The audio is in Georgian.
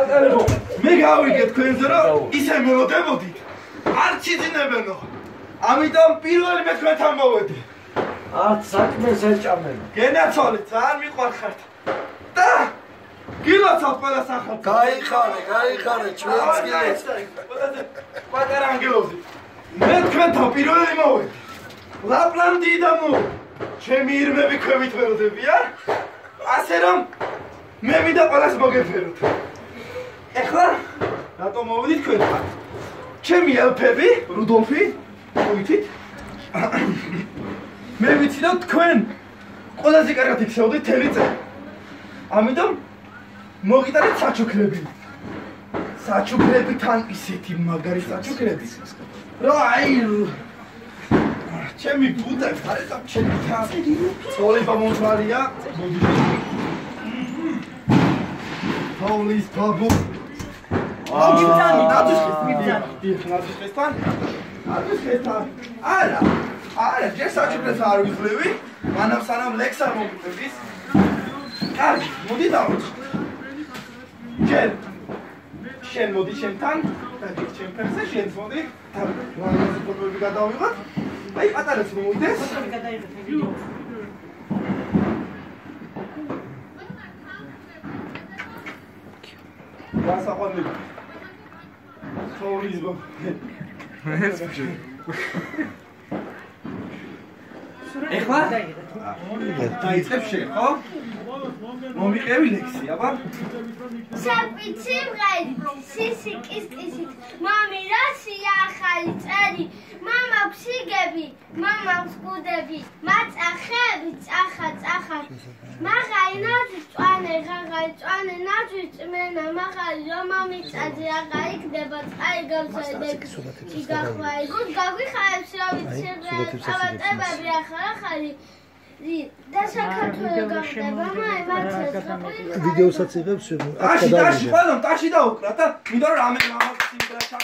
ატარებო მე გავიგე თქვენზე რომ ისე მელოდებოდით არ ჩიძინებენო. ამიტომ პირველი მე თქვენთან მოვედი. არც საქმეს ეჭამენ. გენაცვალე ძალიან მიყვარხართ. და გილოცავთ ყველა სახალხო. გაიხარე, გაიხარე ჩვენც გილეც. პატარა ანგელოზი. მე თქვენთან პირველი მოვედი. ლაპლანდიიდან მოვედი ჩემი ირმები ქვევით ველოდებია ასე რომ მე მინდა ყველას მოგეფეროთ ეხლა რატომ მოვედით თქვენთან ჩემი ელფები რუდოლფი მოიცით მე ვიცი რომ თქვენ ყველაზე კარგად იქცეოდით თელი წელი ამიტომ მოგიტანეთ საჩუქრები. საჩუქრები თან ისეთი მაგარი საჩუქრები. რომ აი ჩემი ბუდა ხარეთ ჩემი თან წოლება მომთვალია მოდი ჰოლის ბაბუ მიბძანი, ნაძვის მიბძანი. დიახ ნაძვის ხესთან ნაძვის ხესთან არა არა ჯერ საჩუქრებს არ ვიძლევი მანამ სანამ ლექს არ მოგიწევს კარგი მოდი დავუწყო შენ შენ მოდი შენთან და ჯერ შენ ფერზე შენ მოდი. და ლამაზი ფოტოები გადავიღოთ აი პატარაც მომიდეს გადაიღეთ გასაყვანები ხოლის ბო ეხლა? დაიწყებ შენ ხო? მომიყევი ლექსი აბა? საფიცი მღერი სისი კისტისით მამი რასია ახალი წერი მამა ფსიგები მამა მსკუდები მაწახები წახა წახა. მაღალი წვანე ღაღალი წვანე ნაძი წმენა მაღალი რომ მამიწაძე აღა იქნება წაი გავსედებ იგახვაი გულ გაგვიხარებს რა ვიცი ავატებები ახლა ახალი და საქართველოს გახდება მაი მაცეს ვიდეოსაც იღებს ტაში ყველამ ტაში დაუკრა და მინდა რომ რამე მამაკაცი და